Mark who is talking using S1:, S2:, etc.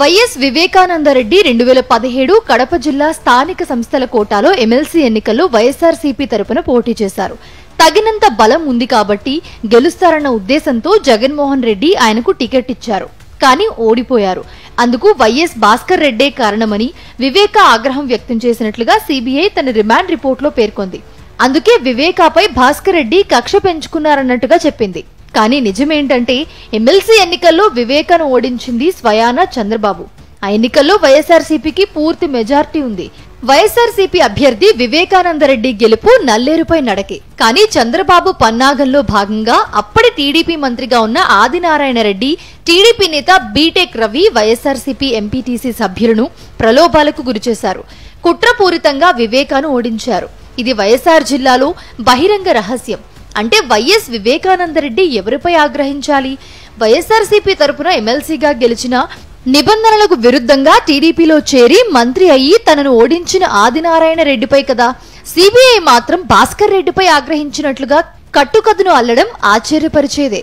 S1: YS Vivekananda Reddy రెండు వేల పదిహేడు కడప జిల్లా స్థానిక సంస్థల కోటాలో ఎమ్మెల్సీ ఎన్నికల్లో వైఎస్ఆర్సీపీ తరపున పోటీ చేశారు. తగినంత బలం ఉంది కాబట్టి గెలుస్తారన్న ఉద్దేశంతో జగన్మోహన్ రెడ్డి ఆయనకు టికెట్ ఇచ్చారు. కానీ ఓడిపోయారు. అందుకు వైఎస్ భాస్కర్ రెడ్డే కారణమని వివేక ఆగ్రహం వ్యక్తం చేసినట్లుగా సీబీఐ తన రిమాండ్ రిపోర్టులో పేర్కొంది. అందుకే వివేకాపై భాస్కర్ రెడ్డి కక్ష పెంచుకున్నారన్నట్టుగా చెప్పింది. కానీ నిజమేంటంటే ఎమ్మెల్సీ ఎన్నికల్లో వివేకను ఓడించింది స్వయానా చంద్రబాబు. ఆ ఎన్నికల్లో వైఎస్ఆర్సీపీకి పూర్తి మెజార్టీ ఉంది. వైఎస్ఆర్సీపీ అభ్యర్థి వివేకానందరెడ్డి గెలుపు నల్లేరుపై నడకే. కానీ చంద్రబాబు పన్నాగంలో భాగంగా అప్పటి టీడీపీ మంత్రిగా ఉన్న ఆదినారాయణ రెడ్డి టీడీపీ నేత బీటెక్ రవి వైఎస్ఆర్సీపీ ఎంపీటీసీ సభ్యులను ప్రలోభాలకు గురిచేశారు. కుట్రపూరితంగా వివేకాను ఓడించారు. ఇది వైఎస్ఆర్ జిల్లాలో బహిరంగ రహస్యం. అంటే వైఎస్ వివేకానందరెడ్డి ఎవరిపై ఆగ్రహించాలి? వైఎస్ఆర్సీపీ తరపున ఎమ్మెల్సీగా గెలిచిన నిబంధనలకు విరుద్ధంగా టీడీపీలో చేరి మంత్రి అయ్యి తనను ఓడించిన ఆదినారాయణ రెడ్డిపై కదా? సిబిఐ మాత్రం భాస్కర్ రెడ్డిపై ఆగ్రహించినట్లుగా కట్టుకథను అల్లడం ఆశ్చర్యపరిచేదే.